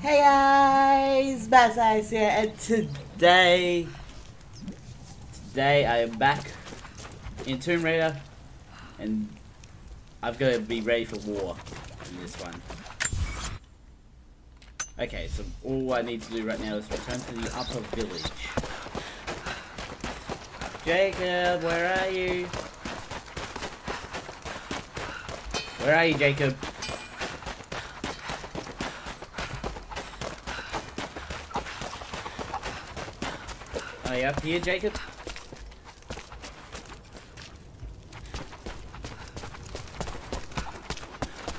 Hey guys, Bass here, and today, today I am back in Tomb Raider, and I've got to be ready for war in this one. Okay, so all I need to do right now is return to the upper village. Jacob, where are you? Where are you, Jacob? You up here, Jacob?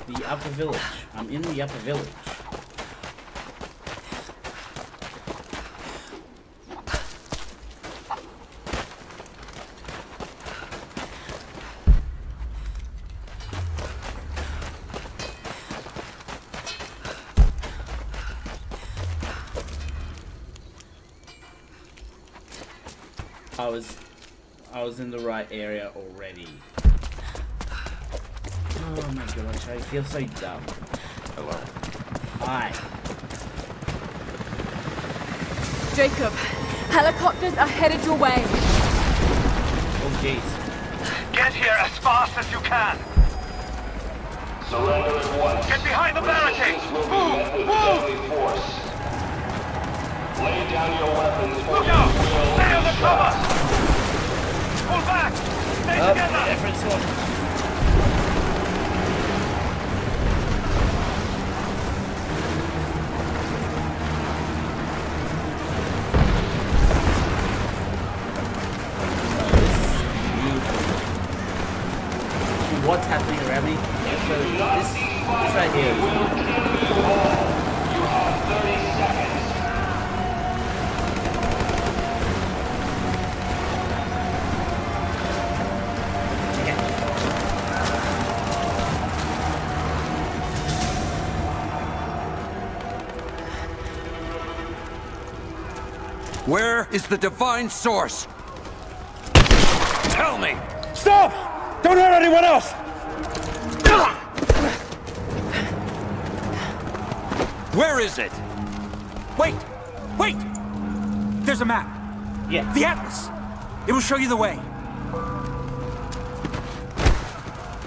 The upper village. I'm in the upper village. I was I was in the right area already. Oh my gosh, I feel so dumb. Hello. Hi. Jacob, helicopters are headed your way. Oh jeez. Get here as fast as you can. Surrender at once. Get behind the barricades. Move, move. force. Lay down your weapons or Look out. will Stay on the cover. Shot. Pull back. Stay Up, together. different one. Is the divine source? Tell me! Stop! Don't hurt anyone else. Where is it? Wait! Wait! There's a map. Yeah. The Atlas. It will show you the way.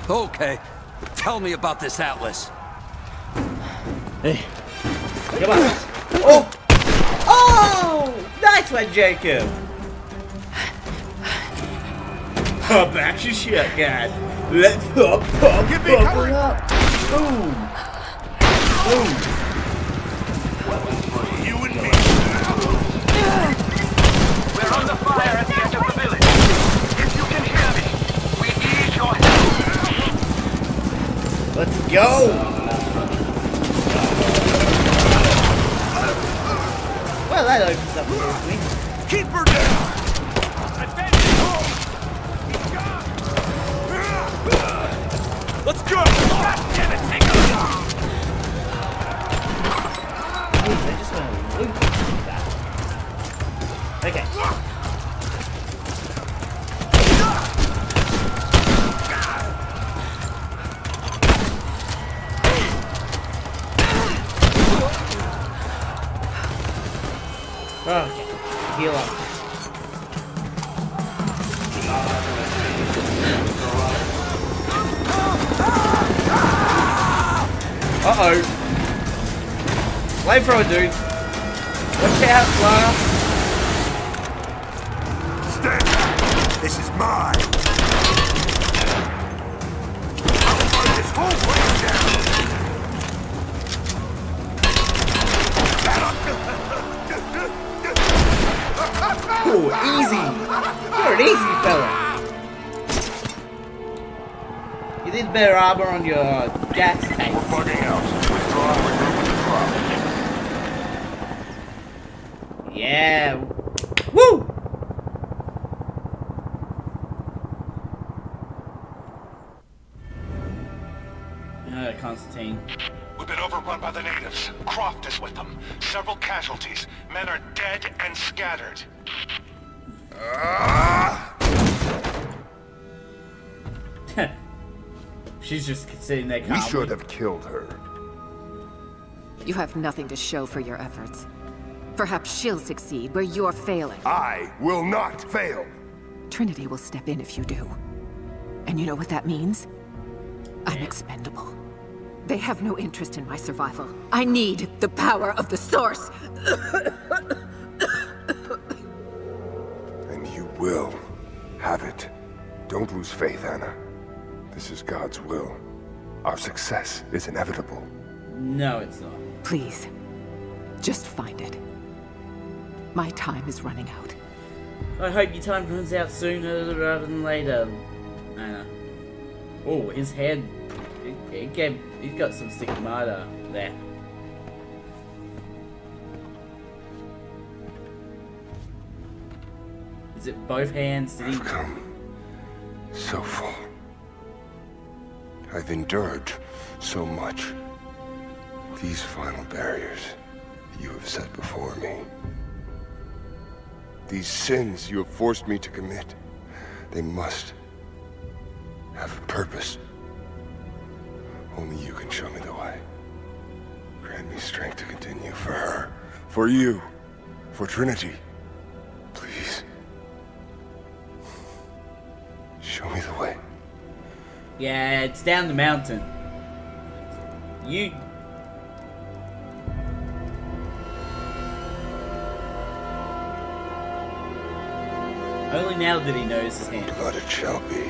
Okay. Tell me about this atlas. Hey. Come on. Oh! Oh! Nice one, Jacob! Pump action shotgun. Let's pump, pump, Give me pump cover. up. Boom. Boom. You and me. We're under fire at the edge of the village. If you can hear me, we need your help. Let's go. Well, that opens up me. Keep her down. Let's go! God damn it, take her! Ooh, I just want to loot that. Okay. Heal up. Uh-oh. Flamethrower, dude. Watch out, Lara. Better armor on your gas tank. Bugging out. Withdraw and regroup at the Yeah. She's just sitting there calmly. We should have killed her. You have nothing to show for your efforts. Perhaps she'll succeed where you're failing. I will not fail. Trinity will step in if you do. And you know what that means? I'm expendable. They have no interest in my survival. I need the power of the Source! And you will have it. Don't lose faith, Anna. This is God's will. Our success is inevitable. No, it's not. Please, just find it. My time is running out. I hope your time runs out sooner rather than later. Anna. Oh, his head. It, it gave, he's got some stigmata there. Is it both hands? Did? I've come so far. I've endured so much. These final barriers you have set before me. These sins you have forced me to commit. They must have a purpose. Only you can show me the way. Grant me strength to continue for her, for you, for Trinity. Yeah, it's down the mountain. You. Only now did he notice his hand. Blood it shall be.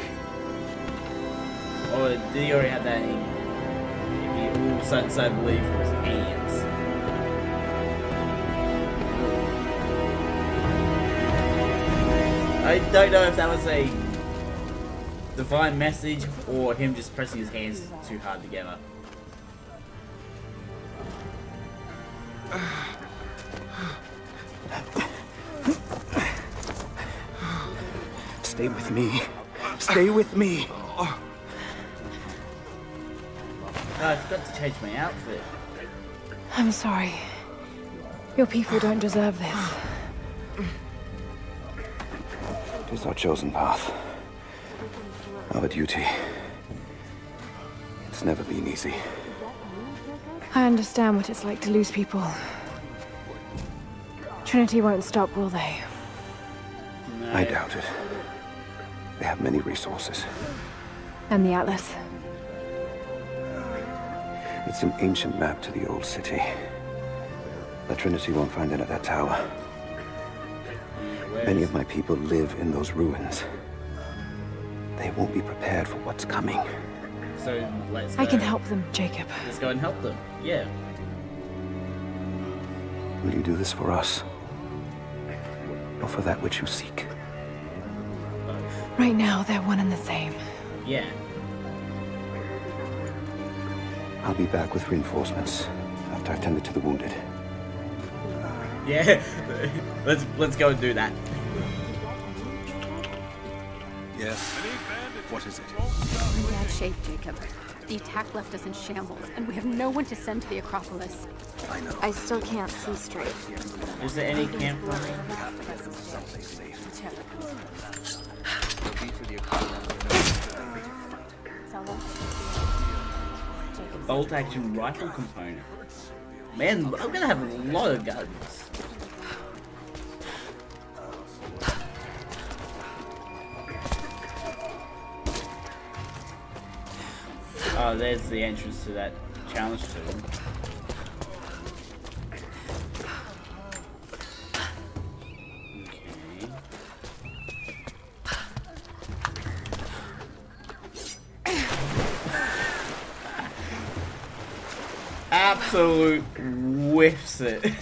Or did he already have that in? He all of a sudden started to believe it was hands. I don't know if that was a divine message or him just pressing his hands too hard together. Stay with me. Stay with me. Oh, I forgot to change my outfit. I'm sorry. Your people don't deserve this. It is our chosen path. Our duty. It's never been easy. I understand what it's like to lose people. Trinity won't stop, will they? I doubt it. They have many resources. And the Atlas? It's an ancient map to the old city. The Trinity won't find it at that tower. Many of my people live in those ruins. They won't be prepared for what's coming. So let's. I can help them, Jacob. Let's go and help them. Yeah. Will you do this for us? Or for that which you seek? Right now, they're one and the same. Yeah. I'll be back with reinforcements after I've tended to the wounded. Yeah. let's let's go and do that. Yes? What is it? We're in bad shape, Jacob. The attack left us in shambles, and we have no one to send to the Acropolis. I know. I still can't see straight. Is there any camp for me? Bolt action rifle component. Man, I'm gonna have a lot of guns. Oh, there's the entrance to that challenge. Okay. Absolute whiffs it.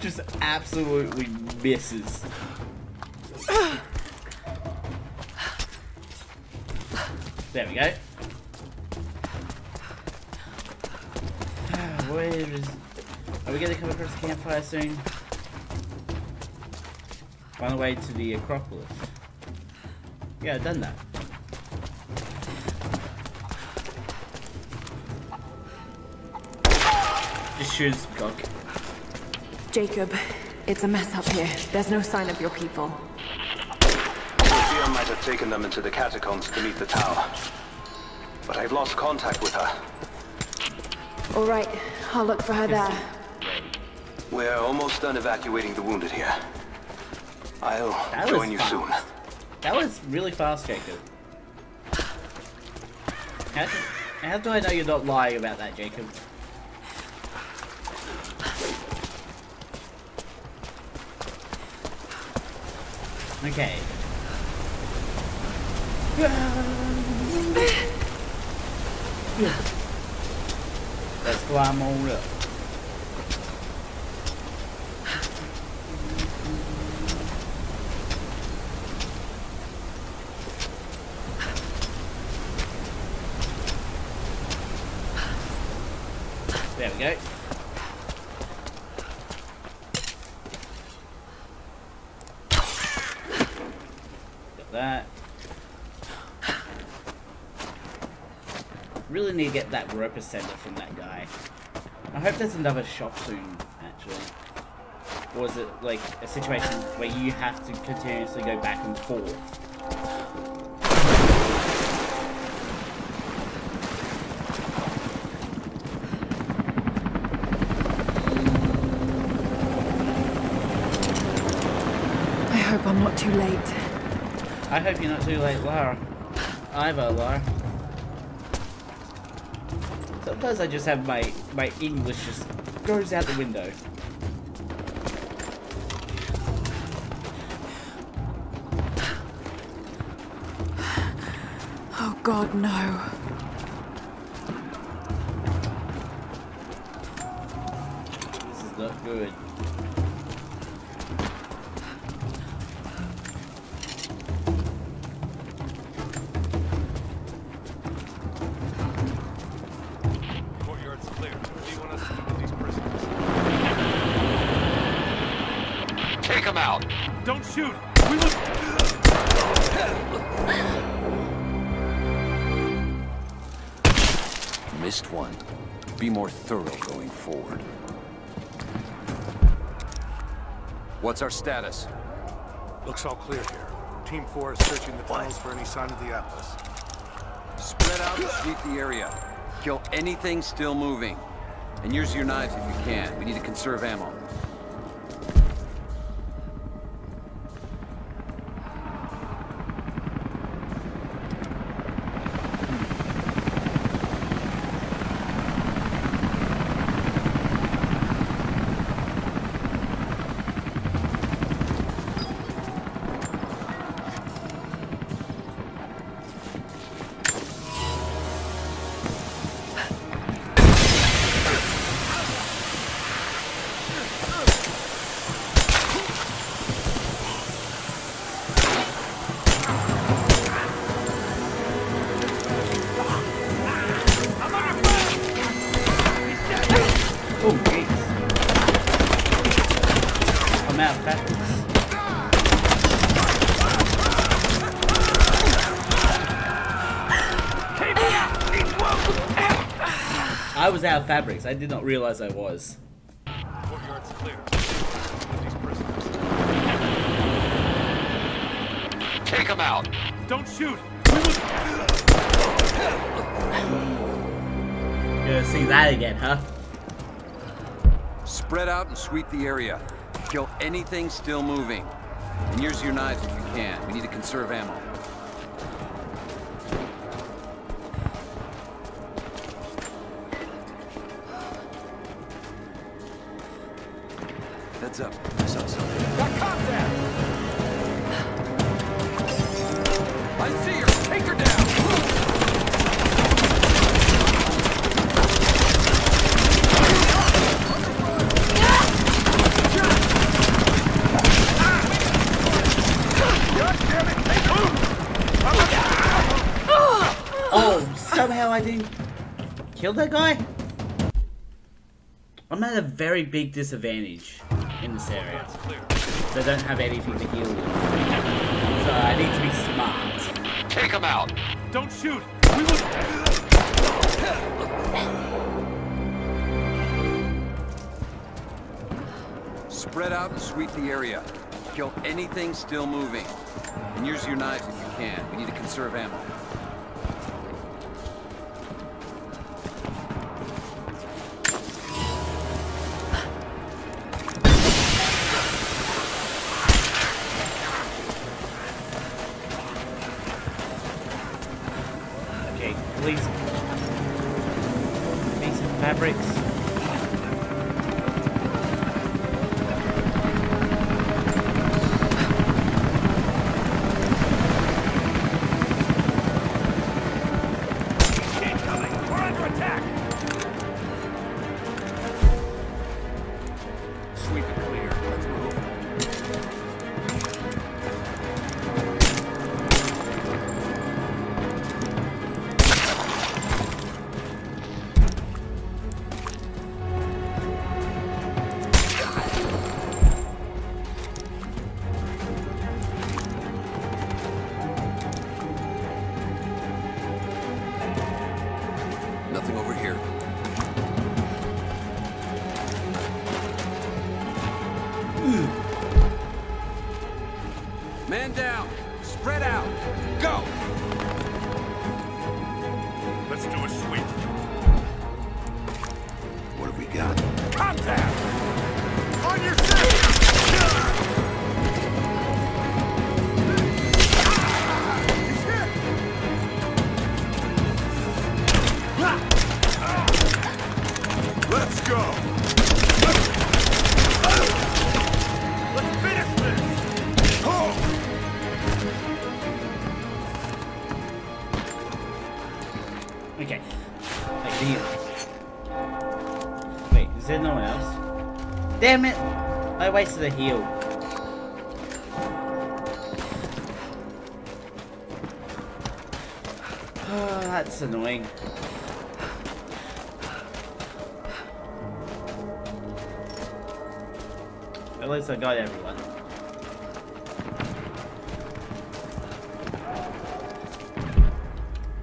Just absolutely misses. Go. Where is... Are we gonna come across the campfire soon? On the way to the Acropolis. Yeah, I've done that. Just shoot his cock. Jacob, it's a mess up here. There's no sign of your people. With the Claire might have taken them into the catacombs to meet the Tau. But I've lost contact with her. All right, I'll look for her there. We're almost done evacuating the wounded here. I'll That join was you fast. soon. That was really fast, Jacob. How do, how do I know you're not lying about that, Jacob? Okay. Let's climb on up. There we go. Got that. Really need to get that rope ascender from that guy. I hope there's another shop soon, actually. Or is it like a situation where you have to continuously go back and forth? I hope I'm not too late. I hope you're not too late, Lara. Either, Lara. Sometimes I just have my my English just goes out the window. Oh god, no. Forward. What's our status? Looks all clear here. Team 4 is searching the tunnels for any sign of the Atlas. Spread out and sweep the area. Kill anything still moving. And use your knives if you can. We need to conserve ammo. I out fabrics. I did not realize I was. Courtyard's clear. These prisoners. Take him out. Don't shoot! Gonna see that again, huh? Spread out and sweep the area. Kill anything still moving. And use your knives if you can. We need to conserve ammo. Heads up. I saw something. Got cops there! I see her! Take her down! Oh, somehow I didn't kill that guy? I'm at a very big disadvantage in this area. So I don't have anything to heal with. So I need to be smart. Take him out. Don't shoot! We will... Spread out and sweep the area. Kill anything still moving. And use your knives if you can. We need to conserve ammo. Please. Decent fabrics. Damn it! I wasted a heal. That's annoying. At least I got everyone.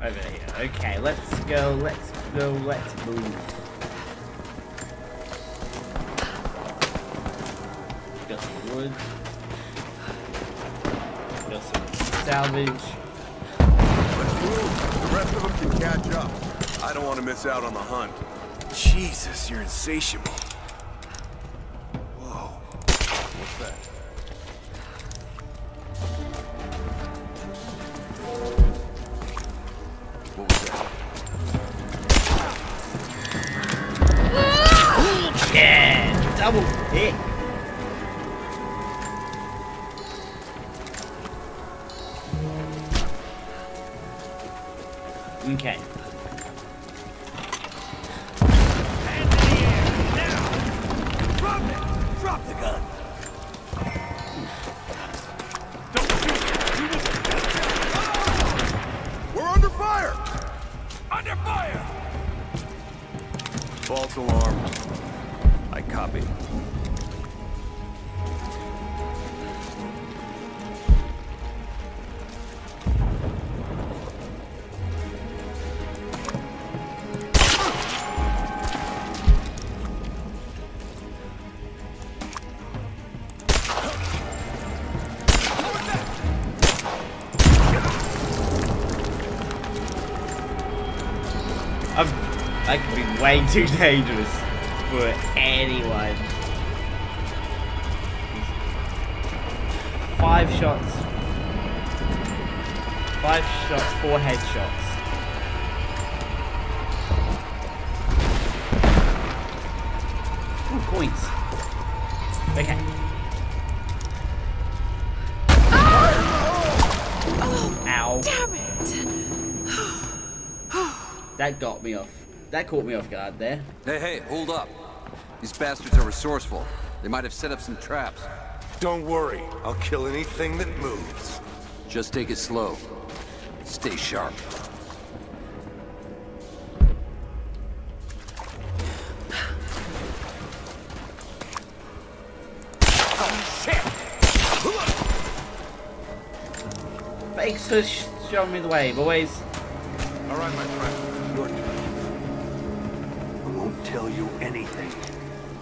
Over here. Okay, let's go, let's go, let's move. Salvage. Let's move. The rest of them can catch up. I don't want to miss out on the hunt. Jesus, you're insatiable. Way too dangerous for anyone. Five shots. Five shots, four headshots. Ooh, coins. Okay. Ah! Ow. Damn it! That got me off. That caught me off guard there. Hey, hey, hold up. These bastards are resourceful. They might have set up some traps. Don't worry. I'll kill anything that moves. Just take it slow. Stay sharp. Thanks for showing me the way, boys. All right, my friend. Your turn. I won't tell you anything.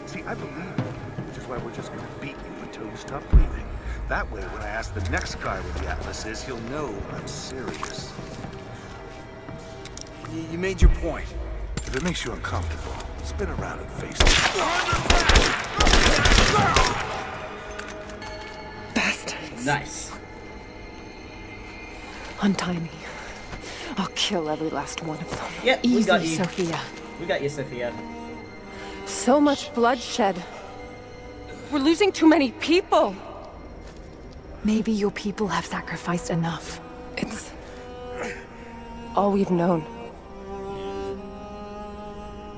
See, I believe you, which is why we're just gonna beat you until you stop breathing. That way, when I ask the next guy where the Atlas is, he'll know I'm serious. Y- You made your point. If it makes you uncomfortable, spin around and face it. Bastards. Nice. Untie me. I'll kill every last one of them. Yep, Easy, we got you. Sofia. We got you, Sofia. So much bloodshed. We're losing too many people. Maybe your people have sacrificed enough. It's all we've known.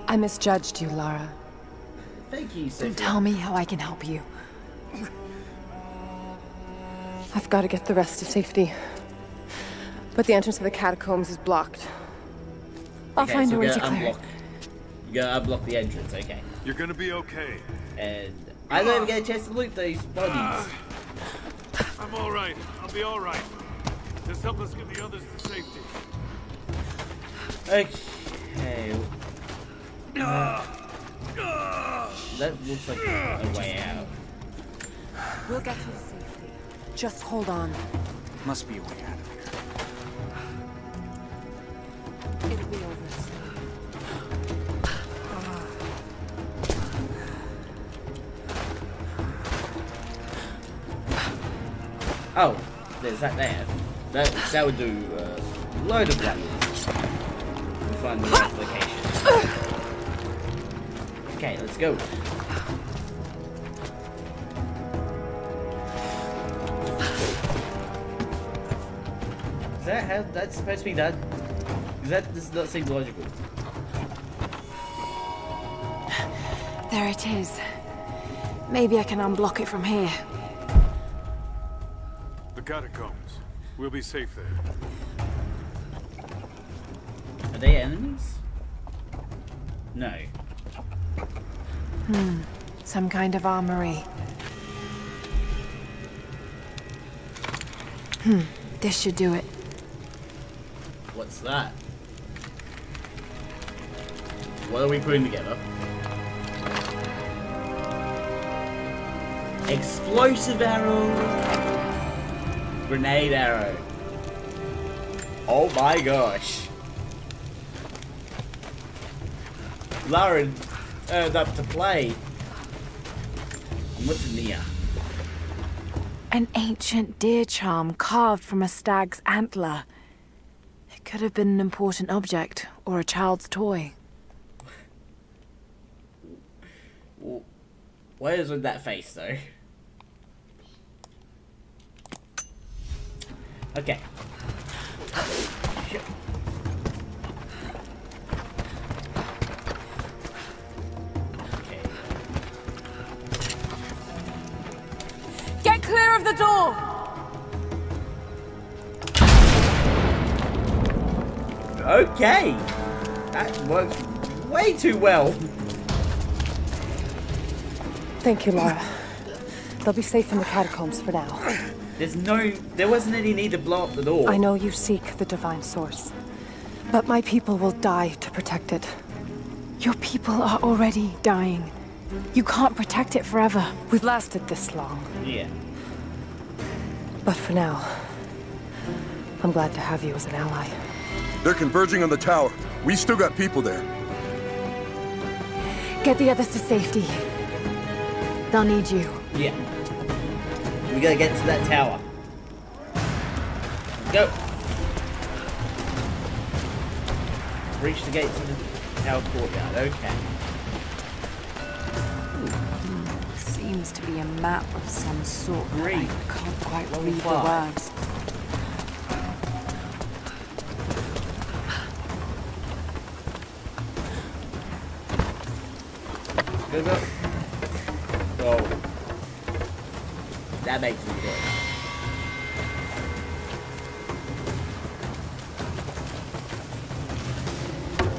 I misjudged you, Lara. Thank you, Sofia. Tell me how I can help you. I've got to get the rest to safety. But the entrance to the catacombs is blocked. I'll Okay, find so a way to gotta clear it. Unblock. You gotta unblock the entrance, okay. You're gonna be okay. And I don't even get a chance to loot these bodies. I'm all right. I'll be all right. Just help us get the others to safety. Okay. Uh, that looks like a way out. We'll get to safety. Just hold on. Must be a way out of here. It'll be over soon. Oh, there's that there. That that would do a load of wonders. Find the right location. Okay, let's go. Is that how that's supposed to be done? That does not seem logical? There it is. Maybe I can unblock it from here. The catacombs. We'll be safe there. Are they enemies? No. Hmm. Some kind of armory. Hmm. This should do it. What's that? What are we putting together? Explosive arrow! Grenade arrow. Oh my gosh. Lauren turned up to play. What's in here? An ancient deer charm carved from a stag's antler. It could have been an important object or a child's toy. Where's with that face though? Okay. Shit. Okay. Get clear of the door! Okay. That works way too well. Thank you, Lara. They'll be safe in the catacombs for now. There's no, there wasn't any need to blow up the door. I know you seek the divine source, but my people will die to protect it. Your people are already dying. You can't protect it forever. We've lasted this long. Yeah. But for now, I'm glad to have you as an ally. They're converging on the tower. We still got people there. Get the others to safety. They'll need you. Yeah. We gotta get to that tower. Go. Reach the gate to the tower courtyard. Okay. Seems to be a map of some sort. Great. I can't quite read the words. Go go. That makes me good.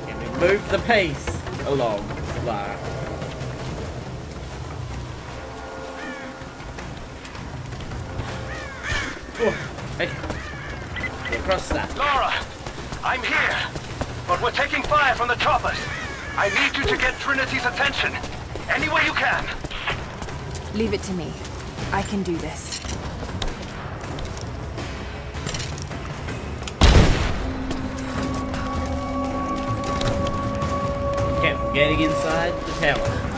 Can we move the pace along, Lara? Oh, okay. Get across that. Lara, I'm here, but we're taking fire from the choppers. I need you to get Trinity's attention. Any way you can. Leave it to me. I can do this. Okay, getting inside the tower.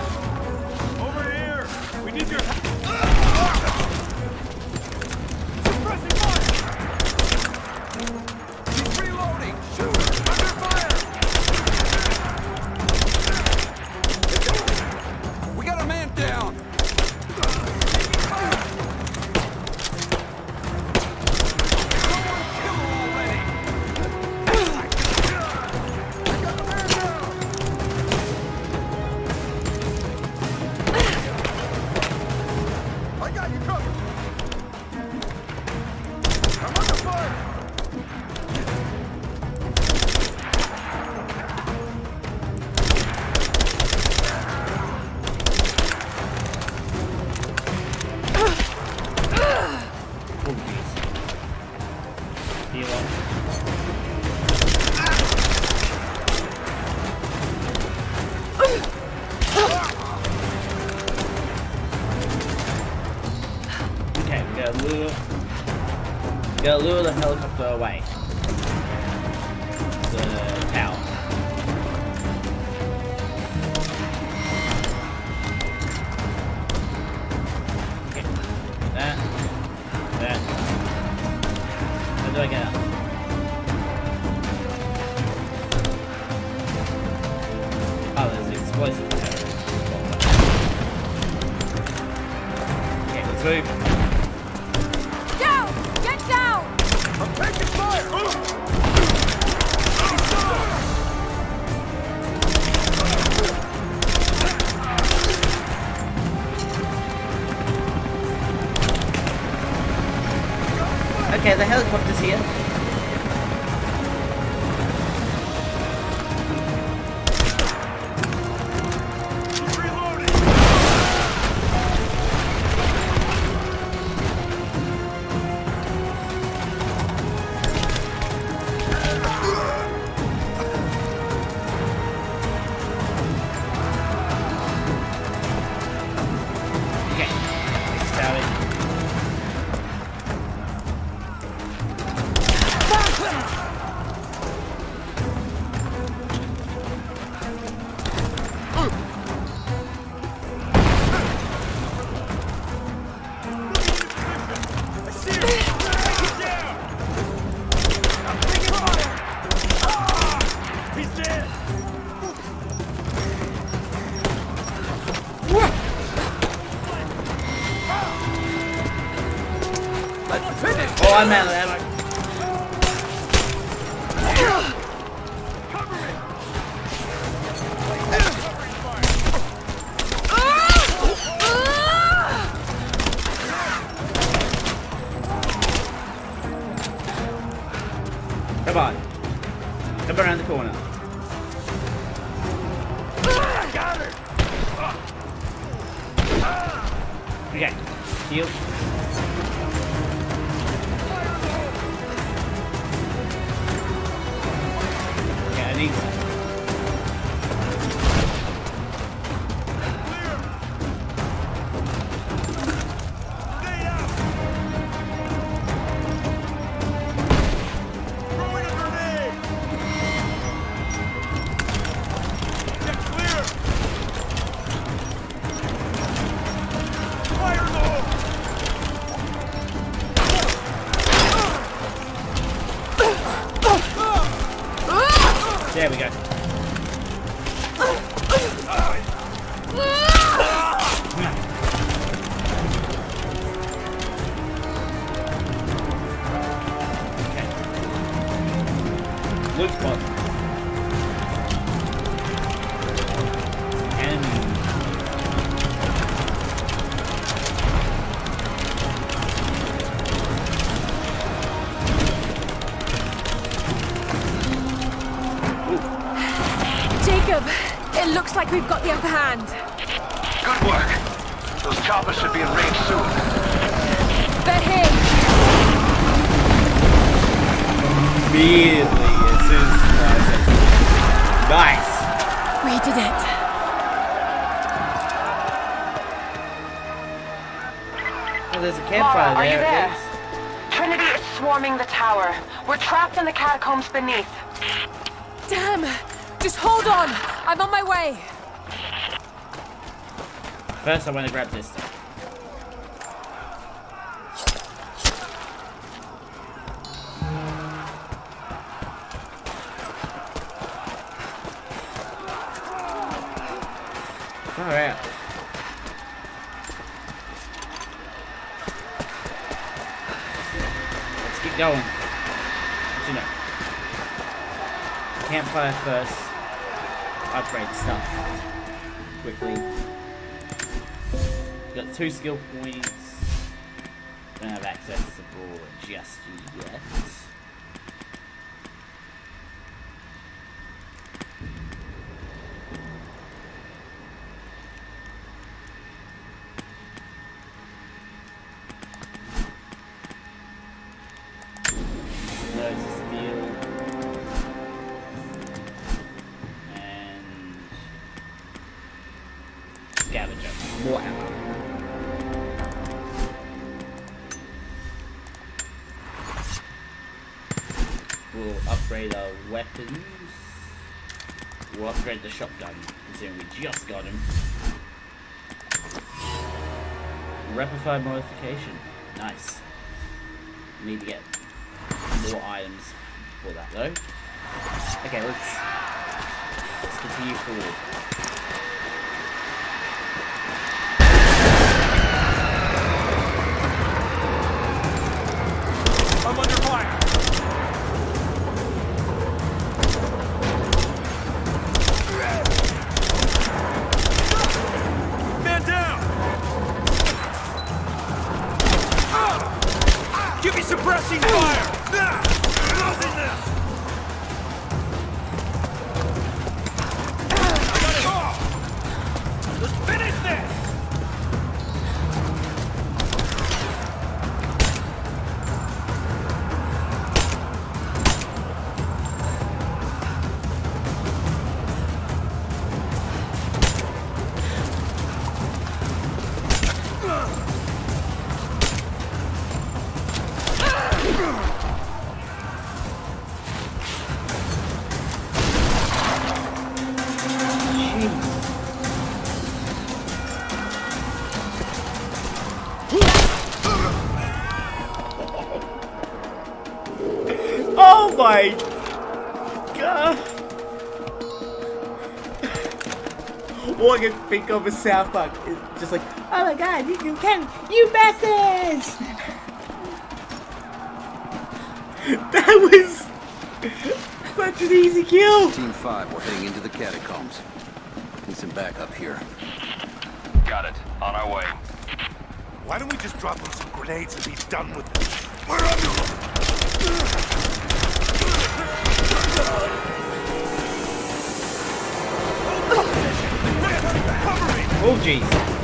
Do I get out? watermelon First, I want to grab this stuff. Far. Let's going. Campfire first. Upgrade stuff. Quickly. Got two skill points. Don't have access to brawl just yet. Repify Give me suppressing fire. Ah! Closing this. Think of is South Park. It's just like, oh my god, you, you can, you bastards! that was such an easy kill! Team 5, we're heading into the catacombs. Need some backup here. Got it. On our way. Why don't we just drop them some grenades and be done with it? Oh jeez.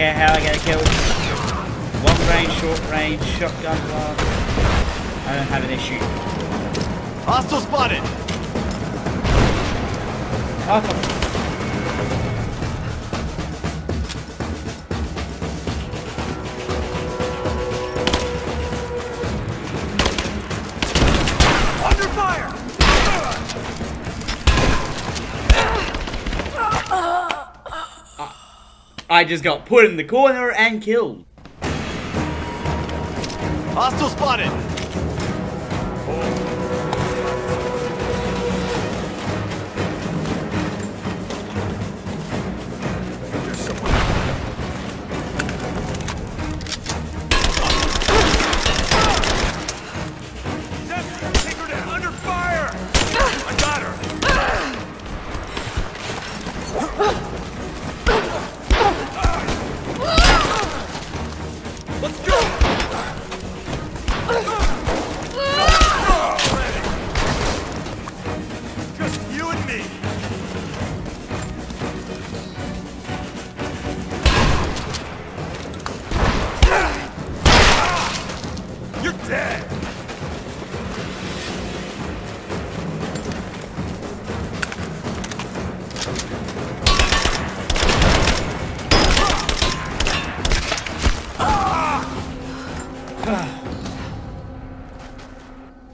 Care how I get killed. Long range, short range, shotgun blast. I don't have an issue. Hostile spotted. I just got put in the corner and killed. Hostile spotted.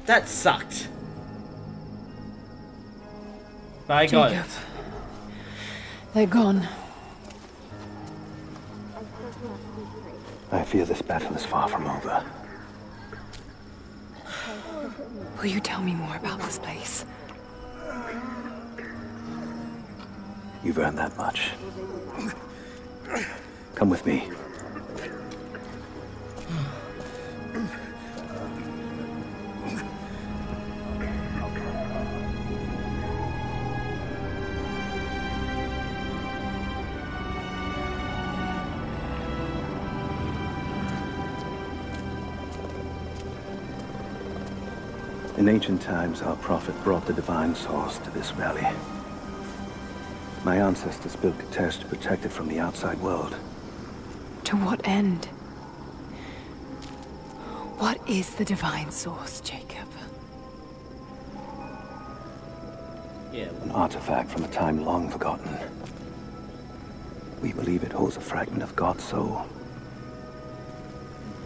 That sucked. But I got Jacob. it. They're gone. I fear this battle is far from over. Will you tell me more about this place? You've earned that much. Come with me. In ancient times, our prophet brought the divine source to this valley. My ancestors built a test to protect it from the outside world. To what end? What is the divine source, Jacob? Yeah. An artifact from a time long forgotten. We believe it holds a fragment of God's soul.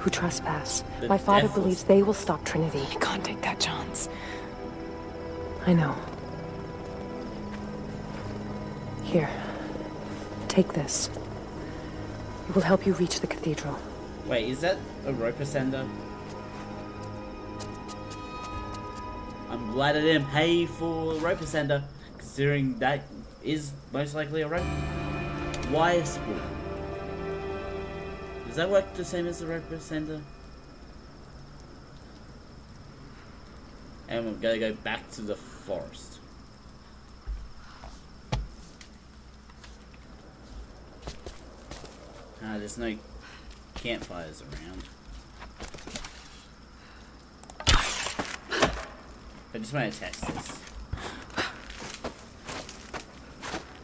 who trespass. The My father Deathless- believes they will stop Trinity. I can't take that chance. I know. Here. Take this. It will help you reach the cathedral. Wait, is that a rope ascender? I'm glad I didn't pay for a rope ascender, considering that is most likely a rope. Wire spool. Does that work the same as the rope ascender? And we're gonna go back to the forest. Ah, there's no campfires around. I just want to test this.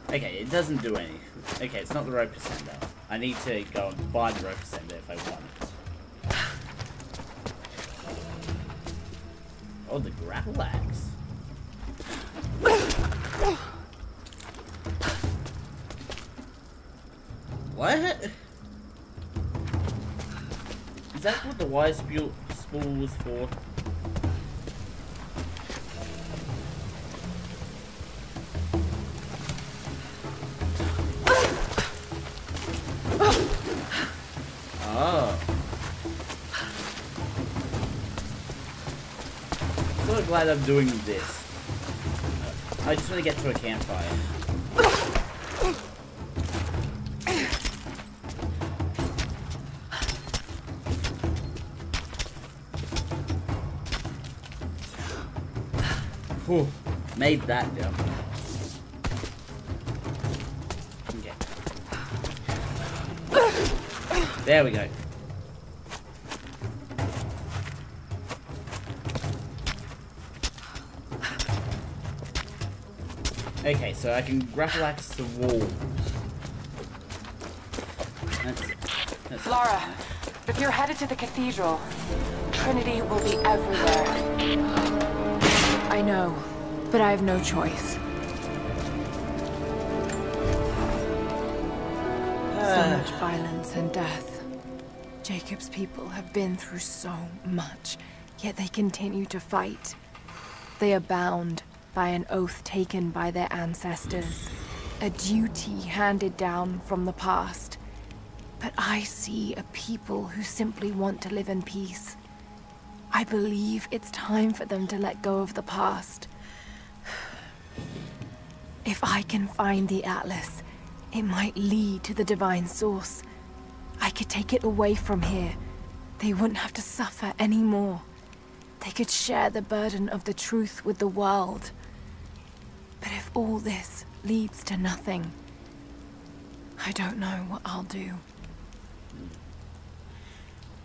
Okay, it doesn't do anything. Okay, it's not the rope ascender. I need to go and buy the rope ascender if I want it. Oh, the grapple axe. What? Is that what the wire spool, spool was for? Glad I'm doing this. I just want to get to a campfire. Whew, made that jump. There we go. Okay, so I can grapple axe the wall. That's, that's Lara, if you're headed to the cathedral, Trinity will be everywhere. I know, but I have no choice. So uh. much violence and death. Jacob's people have been through so much, yet they continue to fight. They are bound by an oath taken by their ancestors, a duty handed down from the past. But I see a people who simply want to live in peace. I believe it's time for them to let go of the past. If I can find the Atlas, it might lead to the Divine Source. I could take it away from here. They wouldn't have to suffer anymore. They could share the burden of the truth with the world. But if all this leads to nothing, I don't know what I'll do.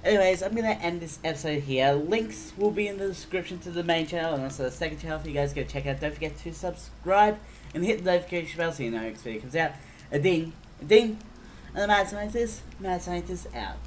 Anyways, I'm gonna end this episode here. Links will be in the description to the main channel and also the second channel for you guys to go check out. Don't forget to subscribe and hit the notification bell so you know next video comes out. A ding, a ding, and the Mad Scientist, Mad Scientist out.